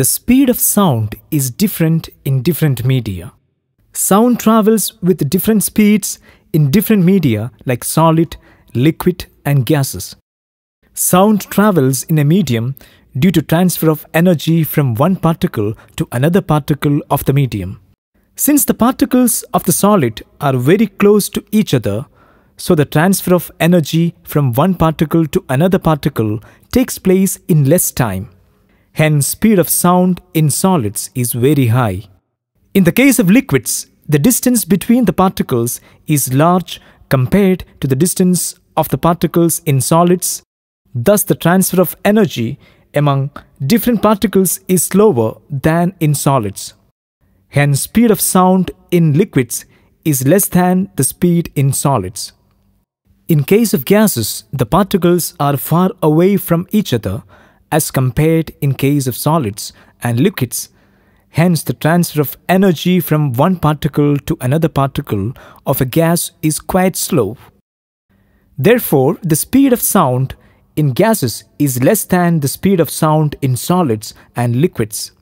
The speed of sound is different in different media. Sound travels with different speeds in different media like solid, liquid, and gases. Sound travels in a medium due to transfer of energy from one particle to another particle of the medium. Since the particles of the solid are very close to each other, so the transfer of energy from one particle to another particle takes place in less time. Hence, speed of sound in solids is very high. In the case of liquids, the distance between the particles is large compared to the distance of the particles in solids. Thus, the transfer of energy among different particles is slower than in solids. Hence, speed of sound in liquids is less than the speed in solids. In case of gases, the particles are far away from each other as compared in case of solids and liquids. Hence, the transfer of energy from one particle to another particle of a gas is quite slow. Therefore, the speed of sound in gases is less than the speed of sound in solids and liquids.